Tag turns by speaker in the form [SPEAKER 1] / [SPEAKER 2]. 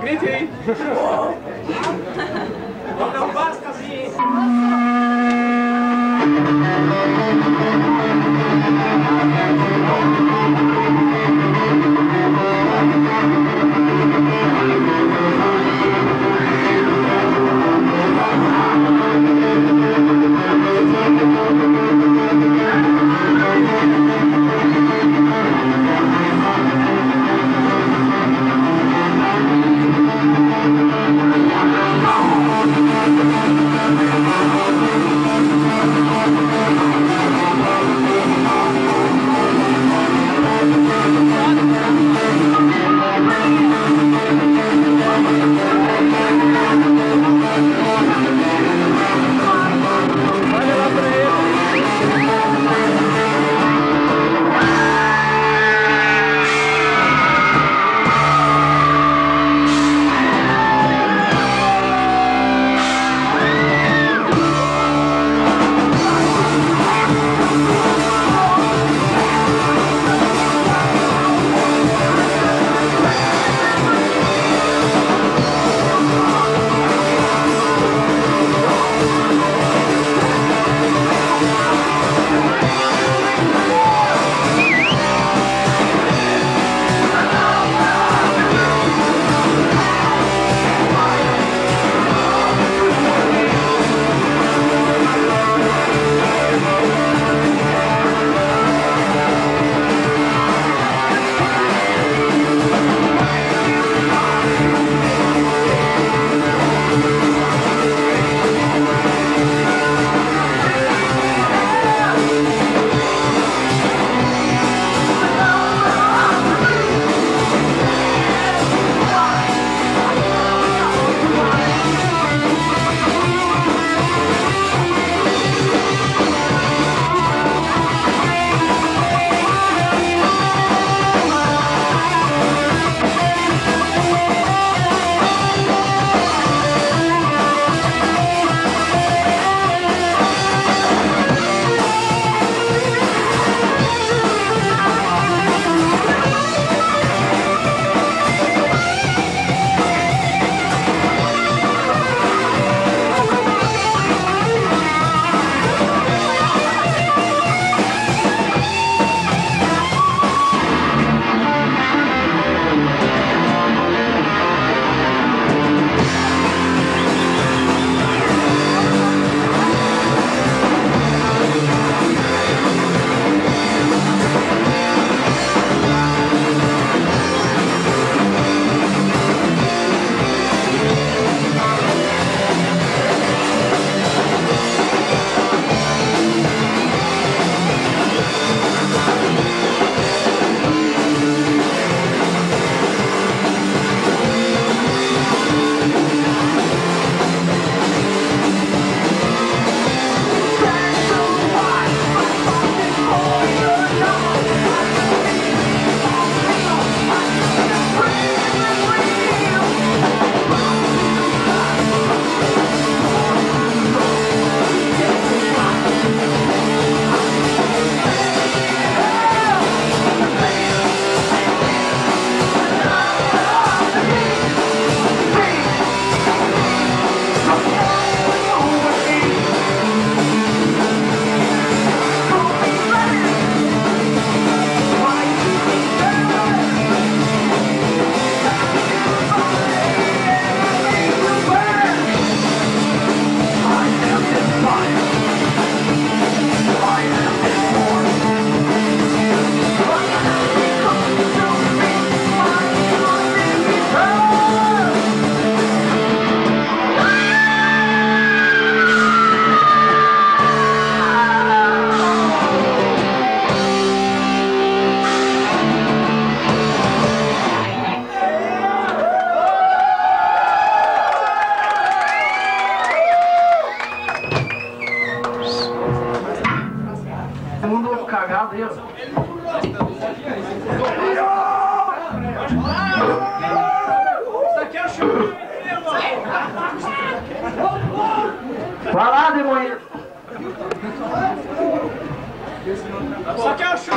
[SPEAKER 1] Кричи! Он у вас xoxo aí. Ó.
[SPEAKER 2] Isso aqui é o chuva.
[SPEAKER 1] Vai lá, demônio.
[SPEAKER 2] Só que é o show.